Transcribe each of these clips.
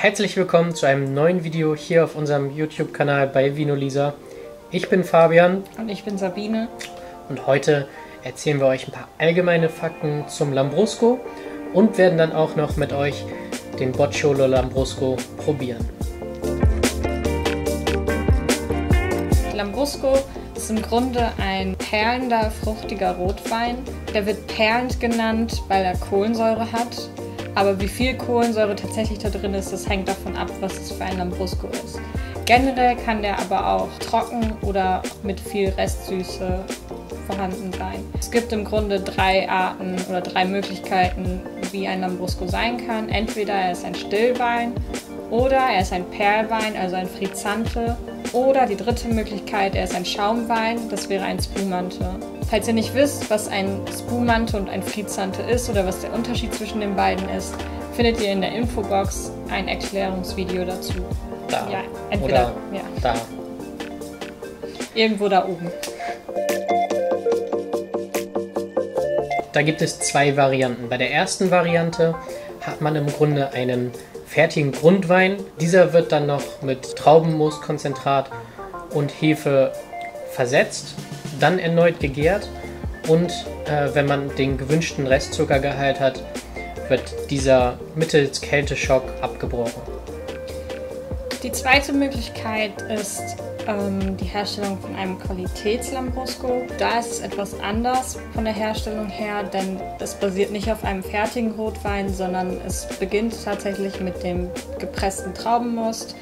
Herzlich willkommen zu einem neuen Video hier auf unserem YouTube-Kanal bei Vinolisa. Ich bin Fabian. Und ich bin Sabine. Und heute erzählen wir euch ein paar allgemeine Fakten zum Lambrusco und werden dann auch noch mit euch den Bocciolo Lambrusco probieren. Lambrusco ist im Grunde ein perlender, fruchtiger Rotwein. Der wird perlend genannt, weil er Kohlensäure hat. Aber wie viel Kohlensäure tatsächlich da drin ist, das hängt davon ab, was es für ein Lambrusco ist. Generell kann der aber auch trocken oder mit viel Restsüße vorhanden sein. Es gibt im Grunde drei Arten oder drei Möglichkeiten, wie ein Lambrusco sein kann. Entweder er ist ein Stillwein oder er ist ein Perlwein, also ein Frizzante oder die dritte Möglichkeit, er ist ein Schaumwein, das wäre ein Spumante. Falls ihr nicht wisst, was ein Spumante und ein Frizzante ist oder was der Unterschied zwischen den beiden ist, findet ihr in der Infobox ein Erklärungsvideo dazu. Da. Ja, entweder Oder ja, da. irgendwo da oben. Da gibt es zwei Varianten. Bei der ersten Variante hat man im Grunde einen fertigen Grundwein. Dieser wird dann noch mit Traubenmooskonzentrat und Hefe versetzt, dann erneut gegärt und äh, wenn man den gewünschten Restzuckergehalt hat, wird dieser mittels Kälteschock abgebrochen. Die zweite Möglichkeit ist ähm, die Herstellung von einem Qualitätslambrusco. Da ist es etwas anders von der Herstellung her, denn es basiert nicht auf einem fertigen Rotwein, sondern es beginnt tatsächlich mit dem gepressten Traubenmost,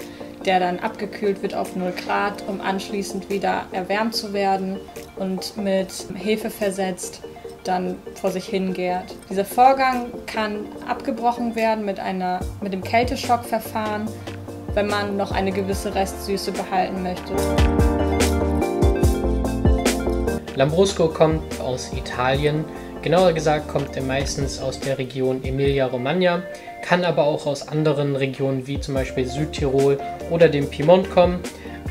der dann abgekühlt wird auf 0 Grad, um anschließend wieder erwärmt zu werden und mit Hefe versetzt dann vor sich hingärt. Dieser Vorgang kann abgebrochen werden mit, einer, mit dem Kälteschockverfahren, wenn man noch eine gewisse Restsüße behalten möchte. Lambrusco kommt aus Italien. Genauer gesagt kommt er meistens aus der Region Emilia-Romagna, kann aber auch aus anderen Regionen wie zum Beispiel Südtirol oder dem Piemont kommen.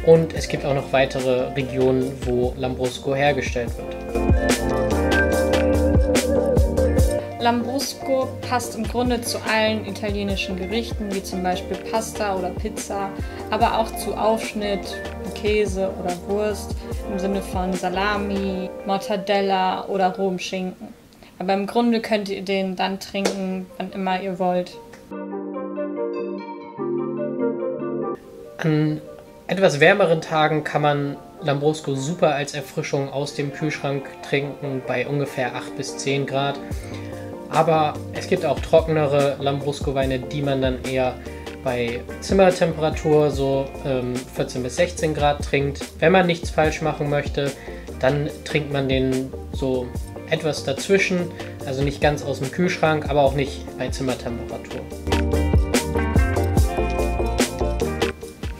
Und es gibt auch noch weitere Regionen, wo Lambrusco hergestellt wird. Lambrusco passt im Grunde zu allen italienischen Gerichten, wie zum Beispiel Pasta oder Pizza, aber auch zu Aufschnitt, Käse oder Wurst im Sinne von Salami, Mortadella oder rohem Schinken. Aber im Grunde könnt ihr den dann trinken, wann immer ihr wollt. An etwas wärmeren Tagen kann man Lambrusco super als Erfrischung aus dem Kühlschrank trinken bei ungefähr 8 bis 10 Grad. Aber es gibt auch trockenere Lambrusco-Weine, die man dann eher bei Zimmertemperatur so ähm, 14 bis 16 Grad trinkt. Wenn man nichts falsch machen möchte, dann trinkt man den so etwas dazwischen, also nicht ganz aus dem Kühlschrank, aber auch nicht bei Zimmertemperatur.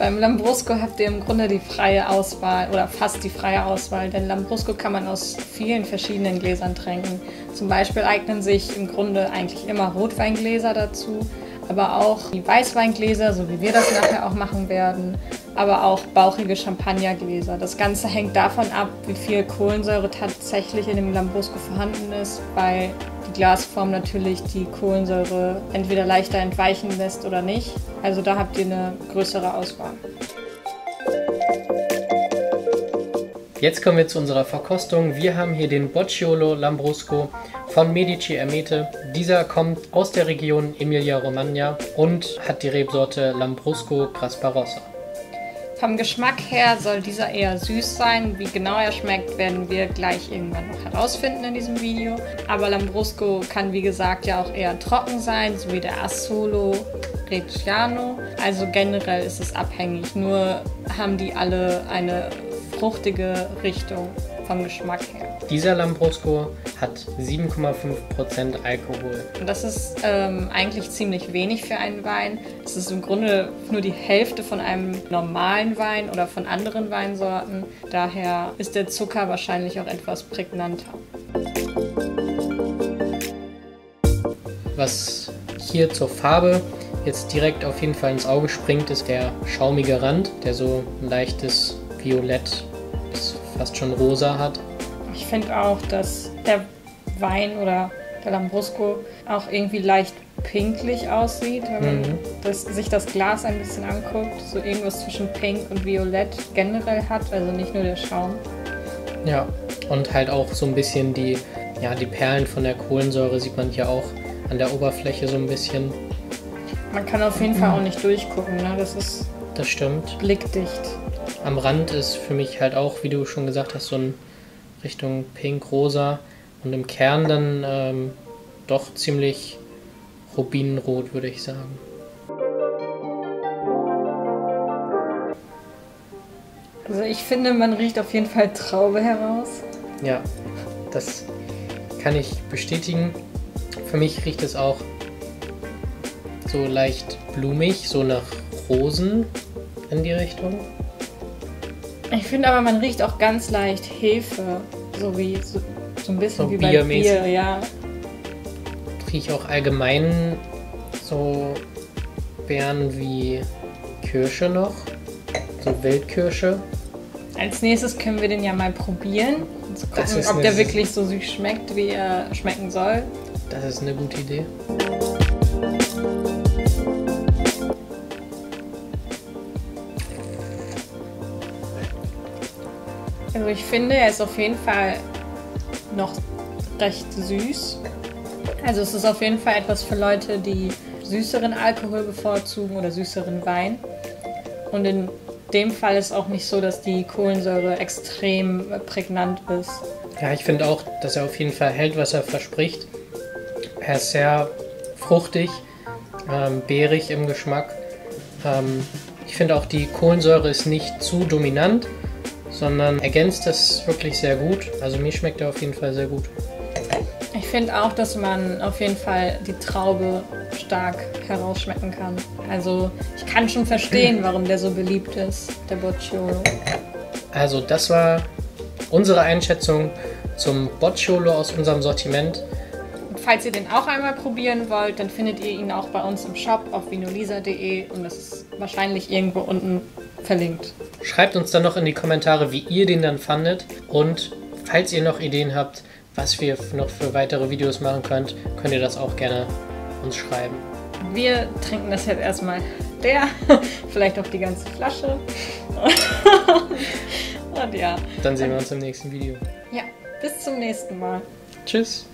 Beim Lambrusco habt ihr im Grunde die freie Auswahl oder fast die freie Auswahl, denn Lambrusco kann man aus vielen verschiedenen Gläsern trinken. Zum Beispiel eignen sich im Grunde eigentlich immer Rotweingläser dazu, aber auch die Weißweingläser, so wie wir das nachher auch machen werden, aber auch bauchige Champagnergläser. Das Ganze hängt davon ab, wie viel Kohlensäure tatsächlich in dem Lambrusco vorhanden ist, weil die Glasform natürlich die Kohlensäure entweder leichter entweichen lässt oder nicht. Also da habt ihr eine größere Auswahl. Jetzt kommen wir zu unserer Verkostung. Wir haben hier den Bocciolo Lambrusco von Medici Ermete. Dieser kommt aus der Region Emilia-Romagna und hat die Rebsorte Lambrusco Grasparossa. Vom Geschmack her soll dieser eher süß sein. Wie genau er schmeckt, werden wir gleich irgendwann noch herausfinden in diesem Video. Aber Lambrusco kann wie gesagt ja auch eher trocken sein, so wie der Assolo Reggiano. Also generell ist es abhängig. Nur haben die alle eine fruchtige Richtung vom Geschmack her. Dieser Lambrusco hat 7,5% Alkohol. Und das ist ähm, eigentlich ziemlich wenig für einen Wein. Es ist im Grunde nur die Hälfte von einem normalen Wein oder von anderen Weinsorten. Daher ist der Zucker wahrscheinlich auch etwas prägnanter. Was hier zur Farbe jetzt direkt auf jeden Fall ins Auge springt, ist der schaumige Rand, der so ein leichtes Violett fast schon rosa hat. Ich finde auch, dass der Wein oder der Lambrusco auch irgendwie leicht pinklich aussieht, wenn man Mhm. das, sich das Glas ein bisschen anguckt. So irgendwas zwischen Pink und Violett generell hat, also nicht nur der Schaum. Ja, und halt auch so ein bisschen die, ja, die Perlen von der Kohlensäure sieht man hier auch an der Oberfläche so ein bisschen. Man kann auf jeden Fall auch nicht durchgucken, ne? das ist Das stimmt. blickdicht. Am Rand ist für mich halt auch, wie du schon gesagt hast, so ein Richtung Pink, Rosa und im Kern dann ähm, doch ziemlich Rubinenrot, würde ich sagen. Also ich finde, man riecht auf jeden Fall Traube heraus. Ja, das kann ich bestätigen. Für mich riecht es auch so leicht blumig, so nach Rosen in die Richtung. Ich finde aber, man riecht auch ganz leicht Hefe, so wie so, so ein bisschen So wie bei. Bier, ja. Rieche auch allgemein so Beeren wie Kirsche noch, so Wildkirsche. Als nächstes können wir den ja mal probieren und gucken, ob der wirklich so süß schmeckt, wie er schmecken soll. Das ist eine gute Idee. Also ich finde, er ist auf jeden Fall noch recht süß. Also es ist auf jeden Fall etwas für Leute, die süßeren Alkohol bevorzugen oder süßeren Wein. Und in dem Fall ist auch nicht so, dass die Kohlensäure extrem prägnant ist. Ja, ich finde auch, dass er auf jeden Fall hält, was er verspricht. Er ist sehr fruchtig, ähm, beerig im Geschmack. Ähm, ich finde auch, die Kohlensäure ist nicht zu dominant, sondern ergänzt das wirklich sehr gut. Also mir schmeckt er auf jeden Fall sehr gut. Ich finde auch, dass man auf jeden Fall die Traube stark herausschmecken kann. Also ich kann schon verstehen, warum der so beliebt ist, der Bocciolo. Also das war unsere Einschätzung zum Bocciolo aus unserem Sortiment. Und falls ihr den auch einmal probieren wollt, dann findet ihr ihn auch bei uns im Shop auf vinolisa.de und das ist wahrscheinlich irgendwo unten verlinkt. Schreibt uns dann noch in die Kommentare, wie ihr den dann fandet. Und falls ihr noch Ideen habt, was wir noch für weitere Videos machen könnt, könnt ihr das auch gerne uns schreiben. Wir trinken das jetzt erstmal leer, vielleicht auch die ganze Flasche. und ja, Dann sehen wir uns im nächsten Video. ja, bis zum nächsten Mal. Tschüss.